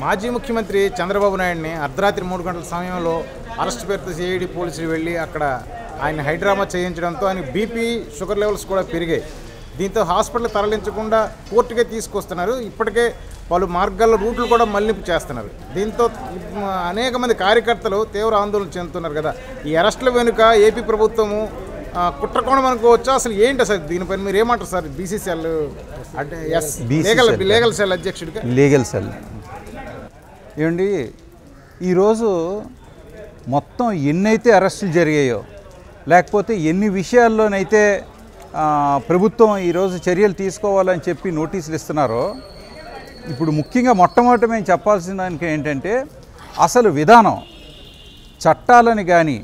మాజీ ముఖ్యమంత్రి చంద్రబాబు నాయుడిని అర్ధరాత్రి మూడు గంటల సమయంలో అరెస్ట్ పేరుతో సిఐడి పోలీసులు వెళ్ళి అక్కడ ఆయన హైడ్రామా చేయించడంతో ఆయన బీపీ షుగర్ లెవెల్స్ కూడా పెరిగాయి. దీంతో హాస్పిటల్ తరలించకుండా కోర్టుకే తీసుకొస్తున్నారు. ఇప్పటికే పలు మార్గాల్లో రూట్లు కూడా మళ్ళింపు చేస్తున్నారు. దీంతో అనేక మంది కార్యకర్తలు తీవ్ర ఆందోళన చెందుతున్నారు కదా. ఈ అరెస్టుల వెనుక ఏపీ ప్రభుత్వము కుట్రకోణం అనుకోవచ్చా? అసలు ఏంటి అసలు దీనిపైన మీరు ఏమంటారు సార్? బీసీసీఎల్ అంటే ఎస్. లీగల్ లీగల్ సెల్ అధ్యక్షుడిగా లీగల్ సెల్ ఏమండి? ఈరోజు మొత్తం ఎన్నైతే అరెస్టులు జరిగాయో లేకపోతే ఎన్ని విషయాల్లోనైతే ప్రభుత్వం ఈరోజు చర్యలు తీసుకోవాలని చెప్పి నోటీసులు ఇస్తున్నారో ఇప్పుడు ముఖ్యంగా మొట్టమొదటి మేము చెప్పాల్సిన దానికి ఏంటంటే అసలు విధానం చట్టాలని కానీ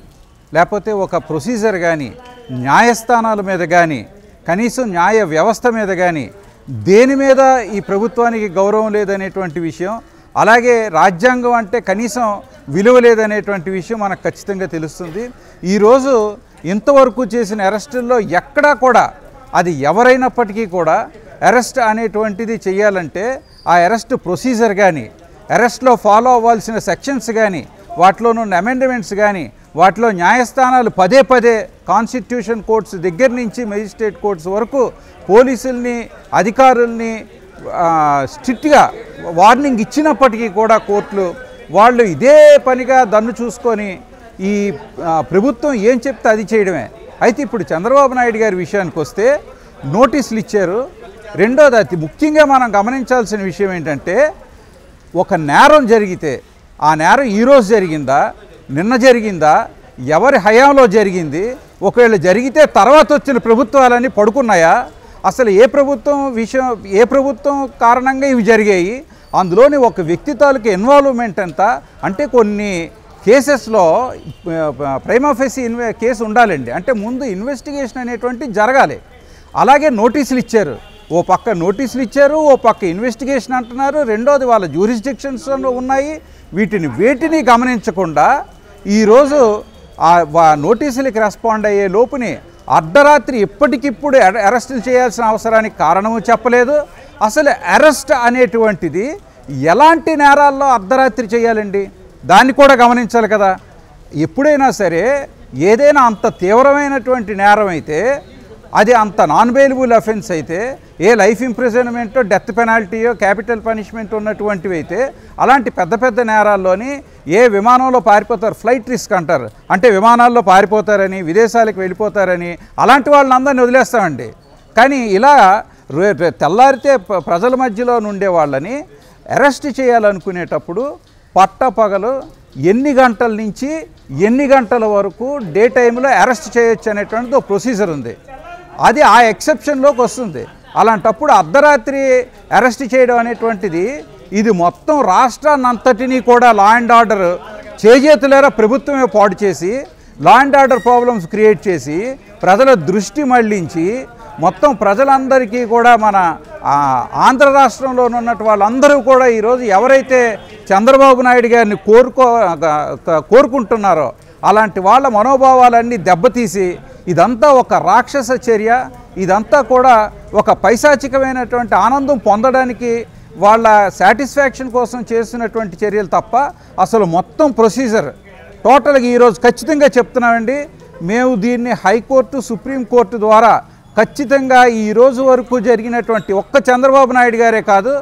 లేకపోతే ఒక ప్రొసీజర్ కానీ న్యాయస్థానాల మీద కానీ కనీసం న్యాయ వ్యవస్థ మీద కానీ దేని మీద ఈ ప్రభుత్వానికి గౌరవం లేదనేటువంటి విషయం అలాగే రాజ్యాంగం అంటే కనీసం విలువ లేదనేటువంటి విషయం మనకు ఖచ్చితంగా తెలుస్తుంది. ఈరోజు ఇంతవరకు చేసిన అరెస్టుల్లో ఎక్కడా కూడా అది ఎవరైనప్పటికీ కూడా అరెస్ట్ అనేటువంటిది చేయాలంటే ఆ అరెస్ట్ ప్రొసీజర్ కానీ అరెస్ట్లో ఫాలో అవ్వాల్సిన సెక్షన్స్ కానీ వాటిలోనున్న అమెండ్మెంట్స్ కానీ వాటిలో న్యాయస్థానాలు పదే పదే కాన్స్టిట్యూషన్ కోర్ట్స్ దగ్గర నుంచి మెజిస్ట్రేట్ కోర్ట్స్ వరకు పోలీసుల్ని అధికారుల్ని స్ట్రిక్ట్గా వార్నింగ్ ఇచ్చినప్పటికీ కూడా కోర్టులు వాళ్ళు ఇదే పనిగా దన్ను చూసుకొని ఈ ప్రభుత్వం ఏం చెప్తే అది చేయడమే. అయితే ఇప్పుడు చంద్రబాబు నాయుడు గారి విషయానికి వస్తే నోటీసులు ఇచ్చారు. రెండోది అతి ముఖ్యంగా మనం గమనించాల్సిన విషయం ఏంటంటే ఒక నేరం జరిగితే ఆ నేరం ఈరోజు జరిగిందా? నిన్న జరిగిందా? ఎవరి హయాంలో జరిగింది? ఒకవేళ జరిగితే తర్వాత వచ్చిన ప్రభుత్వాలన్నీ పడుకున్నాయా? అసలు ఏ ప్రభుత్వం విషయం ఏ ప్రభుత్వం కారణంగా ఇవి జరిగాయి అందులోని ఒక వ్యక్తి తాలూకు ఇన్వాల్వ్మెంట్ ఎంత అంటే కొన్ని కేసెస్లో ప్రైమాఫెసి ఇన్వే కేసు ఉండాలండి. అంటే ముందు ఇన్వెస్టిగేషన్ అనేటువంటి జరగాలి. అలాగే నోటీసులు ఇచ్చారు. ఓ పక్క నోటీసులు ఇచ్చారు ఓ పక్క ఇన్వెస్టిగేషన్ అంటున్నారు. రెండోది వాళ్ళ జ్యూరిస్డిక్షన్స్ ఉన్నాయి. వీటిని వేటిని గమనించకుండా ఈరోజు ఆ నోటీసులకి రెస్పాండ్ అయ్యే లోపుని అర్ధరాత్రి ఎప్పటికిప్పుడు అరెస్టులు చేయాల్సిన అవసరానికి కారణము చెప్పలేదు. అసలు అరెస్ట్ అనేటువంటిది ఎలాంటి నేరాల్లో అర్ధరాత్రి చేయాలండి? దాన్ని కూడా గమనించాలి కదా. ఎప్పుడైనా సరే ఏదైనా అంత తీవ్రమైనటువంటి నేరం అయితే అది అంత నాన్ బెయిలబుల్ అఫెన్స్ అయితే ఏ లైఫ్ ఇంప్రిజన్మెంటో డెత్ పెనాల్టీయో క్యాపిటల్ పనిష్మెంట్ ఉన్నటువంటివి అయితే అలాంటి పెద్ద పెద్ద నేరాల్లోని ఏ విమానంలో పారిపోతారు ఫ్లైట్ రిస్క్ అంటారు. అంటే విమానాల్లో పారిపోతారని విదేశాలకు వెళ్ళిపోతారని అలాంటి వాళ్ళని అందరిని వదిలేస్తామండి. కానీ ఇలా తెల్లారితే ప్రజల మధ్యలో నుండే వాళ్ళని అరెస్ట్ చేయాలనుకునేటప్పుడు పట్టపగలు ఎన్ని గంటల నుంచి ఎన్ని గంటల వరకు డే టైంలో అరెస్ట్ చేయొచ్చు అనేటువంటిది ఒక ప్రొసీజర్ ఉంది. అది ఆ ఎక్సెప్షన్లోకి వస్తుంది. అలాంటప్పుడు అర్ధరాత్రి అరెస్ట్ చేయడం అనేటువంటిది ఇది మొత్తం రాష్ట్రాన్ని అంతటినీ కూడా లా అండ్ ఆర్డర్ చేజేతులేరా ప్రభుత్వమే పాడు చేసి law and order problems create చేసి ప్రజల దృష్టి మళ్ళించి మొత్తం ప్రజలందరికీ కూడా మన ఆంధ్ర రాష్ట్రంలో ఉన్నట్టు వాళ్ళందరూ కూడా ఈరోజు ఎవరైతే చంద్రబాబు నాయుడు గారిని కోరుకో కోరుకుంటున్నారో అలాంటి వాళ్ళ మనోభావాలన్నీ దెబ్బతీసి ఇదంతా ఒక రాక్షస చర్య. ఇదంతా కూడా ఒక పైశాచికమైనటువంటి ఆనందం పొందడానికి వాళ్ళ సాటిస్ఫాక్షన్ కోసం చేస్తున్నటువంటి చర్యలు తప్ప అసలు మొత్తం ప్రొసీజర్ టోటల్గా ఈరోజు ఖచ్చితంగా చెప్తున్నామండి. మేము దీన్ని హైకోర్టు సుప్రీంకోర్టు ద్వారా ఖచ్చితంగా ఈ రోజు వరకు జరిగినటువంటి ఒక్క చంద్రబాబు నాయుడు గారే కాదు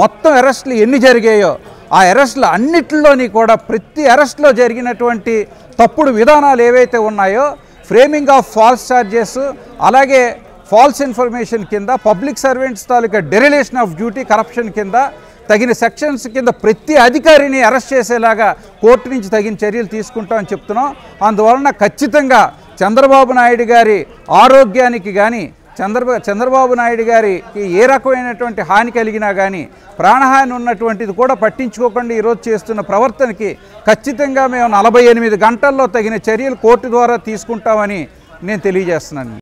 మొత్తం అరెస్టులు ఎన్ని జరిగాయో ఆ అరెస్టులు అన్నిటిలోని కూడా ప్రతి అరెస్ట్లో జరిగినటువంటి తప్పుడు విధానాలు ఏవైతే ఉన్నాయో ఫ్రేమింగ్ ఆఫ్ ఫాల్స్ ఛార్జెస్ అలాగే ఫాల్స్ ఇన్ఫర్మేషన్ కింద పబ్లిక్ సర్వెంట్స్ తాలూకా డెరిలేషన్ ఆఫ్ డ్యూటీ కరప్షన్ కింద తగిన సెక్షన్స్ కింద ప్రతి అధికారిని అరెస్ట్ చేసేలాగా కోర్టు నుంచి తగిన చర్యలు తీసుకుంటామని చెప్తున్నాం. అందువలన ఖచ్చితంగా చంద్రబాబు నాయుడు గారి ఆరోగ్యానికి కానీ చంద్రబా చంద్రబాబు నాయుడు గారికి ఏ రకమైనటువంటి హాని కలిగినా కానీ ప్రాణహాని ఉన్నటువంటిది కూడా పట్టించుకోకుండా ఈరోజు చేస్తున్న ప్రవర్తనకి ఖచ్చితంగా మేము నలభై ఎనిమిది గంటల్లో తగిన చర్యలు కోర్టు ద్వారా తీసుకుంటామని నేను తెలియజేస్తున్నాను.